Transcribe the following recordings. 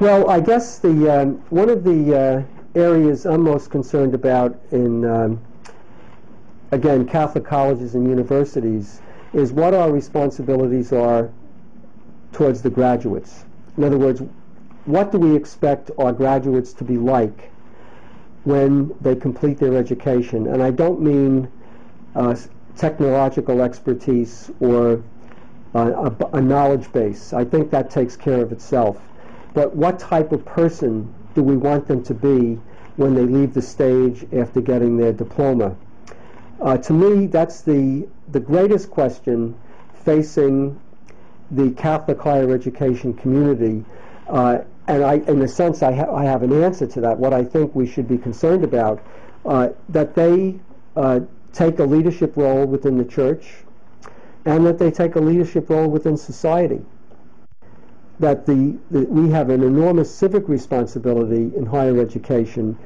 Well, I guess the, um, one of the uh, areas I'm most concerned about in, um, again, Catholic colleges and universities is what our responsibilities are towards the graduates. In other words, what do we expect our graduates to be like when they complete their education? And I don't mean uh, technological expertise or a, a knowledge base. I think that takes care of itself. But what type of person do we want them to be when they leave the stage after getting their diploma? Uh, to me, that's the, the greatest question facing the Catholic higher education community. Uh, and I, in a sense, I, ha- I have an answer to that. What I think we should be concerned about, uh, that they uh, take a leadership role within the church, and that they take a leadership role within society. That the, the we have an enormous civic responsibility in higher education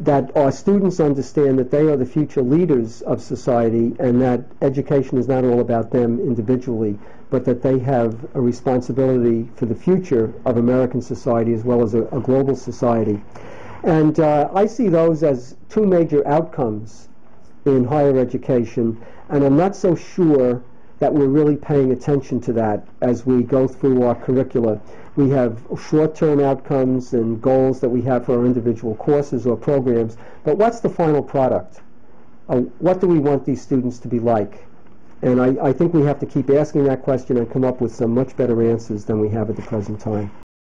that our students understand that they are the future leaders of society and that education is not all about them individually, but that they have a responsibility for the future of American society as well as a, a global society. And uh, I see those as two major outcomes in higher education, and I'm not so sure that we're really paying attention to that as we go through our curricula. We have short-term outcomes and goals that we have for our individual courses or programs, but what's the final product? Uh, what do we want these students to be like? And I, I think we have to keep asking that question and come up with some much better answers than we have at the present time.